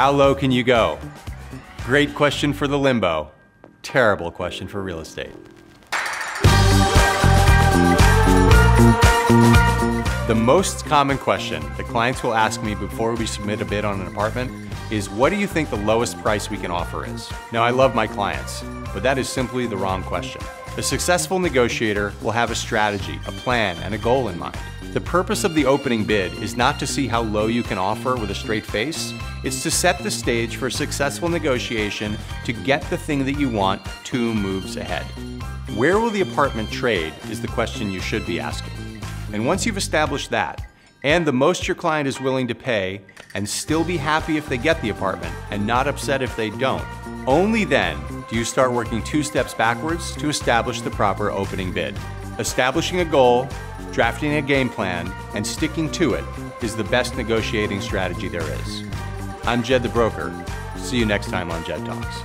How low can you go? Great question for the limbo. Terrible question for real estate. The most common question that clients will ask me before we submit a bid on an apartment is what do you think the lowest price we can offer is? Now, I love my clients, but that is simply the wrong question. A successful negotiator will have a strategy, a plan, and a goal in mind. The purpose of the opening bid is not to see how low you can offer with a straight face, it's to set the stage for a successful negotiation to get the thing that you want two moves ahead. Where will the apartment trade is the question you should be asking. And once you've established that, and the most your client is willing to pay, and still be happy if they get the apartment and not upset if they don't, only then do you start working two steps backwards to establish the proper opening bid. Establishing a goal, drafting a game plan, and sticking to it is the best negotiating strategy there is. I'm Jed the Broker. See you next time on Jed Talks.